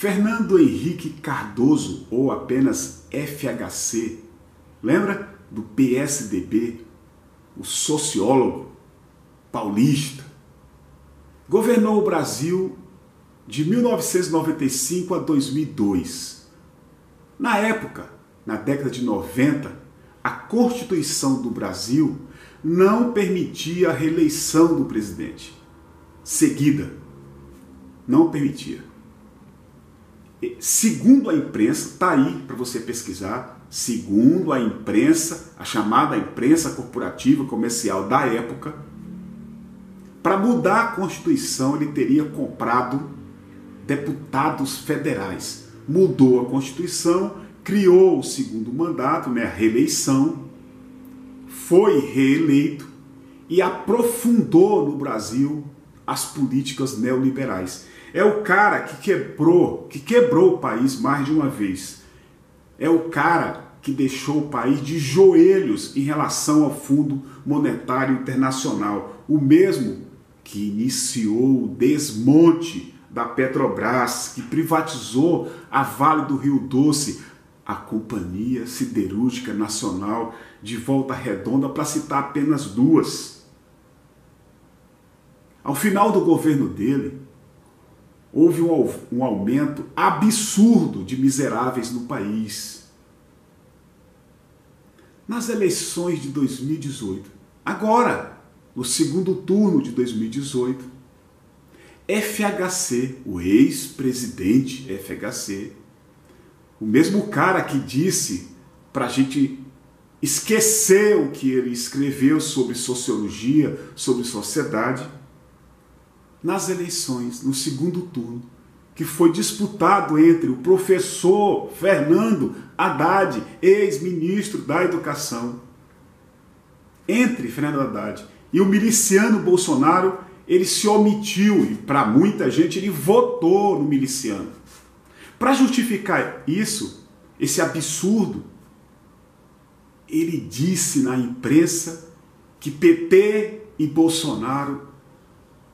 Fernando Henrique Cardoso, ou apenas FHC, lembra do PSDB, o sociólogo paulista, governou o Brasil de 1995 a 2002. Na época, na década de 90, a Constituição do Brasil não permitia a reeleição do presidente. Seguida. Não permitia. Segundo a imprensa, está aí para você pesquisar, segundo a imprensa, a chamada imprensa corporativa comercial da época, para mudar a Constituição ele teria comprado deputados federais. Mudou a Constituição, criou o segundo mandato, né, a reeleição, foi reeleito e aprofundou no Brasil as políticas neoliberais. É o cara que quebrou, que quebrou o país mais de uma vez. É o cara que deixou o país de joelhos em relação ao Fundo Monetário Internacional, o mesmo que iniciou o desmonte da Petrobras, que privatizou a Vale do Rio Doce, a Companhia Siderúrgica Nacional de Volta Redonda, para citar apenas duas. Ao final do governo dele, houve um, um aumento absurdo de miseráveis no país. Nas eleições de 2018, agora, no segundo turno de 2018, FHC, o ex-presidente FHC, o mesmo cara que disse para a gente esquecer o que ele escreveu sobre sociologia, sobre sociedade, nas eleições, no segundo turno, que foi disputado entre o professor Fernando Haddad, ex-ministro da Educação, entre Fernando Haddad e o miliciano Bolsonaro, ele se omitiu e para muita gente ele votou no miliciano. Para justificar isso, esse absurdo, ele disse na imprensa que PT e Bolsonaro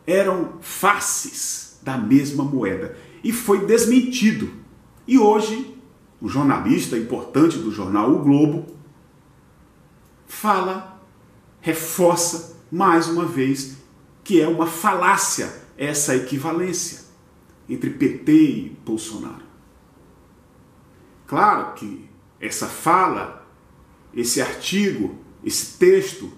eram faces da mesma moeda e foi desmentido. E hoje, o jornalista importante do jornal O Globo fala, reforça mais uma vez que é uma falácia essa equivalência entre PT e Bolsonaro. Claro que essa fala, esse artigo, esse texto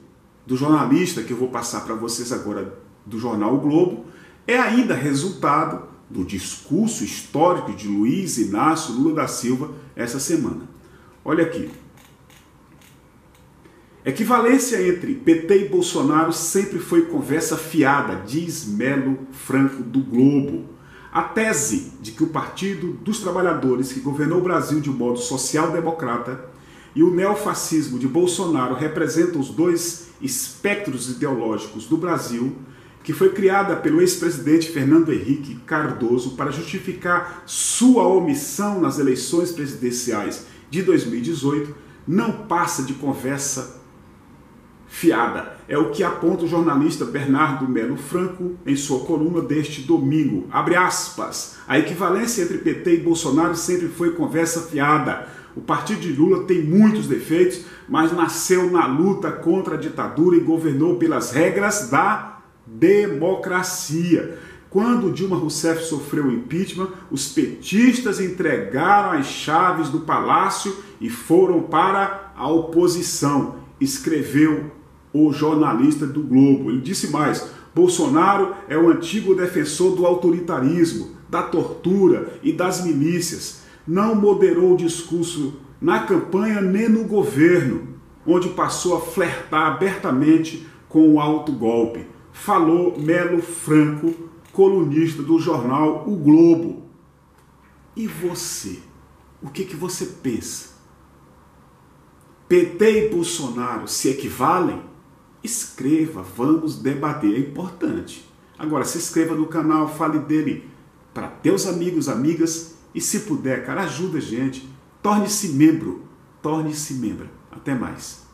do jornalista que eu vou passar para vocês agora do jornal o Globo, é ainda resultado do discurso histórico de Luiz Inácio Lula da Silva essa semana. Olha aqui. Equivalência entre PT e Bolsonaro sempre foi conversa fiada, diz Melo Franco do Globo. A tese de que o Partido dos Trabalhadores, que governou o Brasil de modo social-democrata, e o neofascismo de Bolsonaro representam os dois espectros ideológicos do Brasil, que foi criada pelo ex-presidente Fernando Henrique Cardoso para justificar sua omissão nas eleições presidenciais de 2018, não passa de conversa fiada. É o que aponta o jornalista Bernardo Melo Franco em sua coluna deste domingo. Abre aspas. A equivalência entre PT e Bolsonaro sempre foi conversa fiada. O partido de Lula tem muitos defeitos, mas nasceu na luta contra a ditadura e governou pelas regras da democracia. Quando Dilma Rousseff sofreu impeachment, os petistas entregaram as chaves do palácio e foram para a oposição, escreveu o jornalista do Globo. Ele disse mais: Bolsonaro é o antigo defensor do autoritarismo, da tortura e das milícias. Não moderou o discurso na campanha nem no governo, onde passou a flertar abertamente com o alto golpe falou Melo Franco, colunista do jornal O Globo. E você? O que, que você pensa? PT e Bolsonaro se equivalem? Escreva, vamos debater, é importante. Agora, se inscreva no canal, fale dele para teus amigos, amigas e se puder, cara, ajuda a gente. Torne-se membro, torne-se membro. Até mais.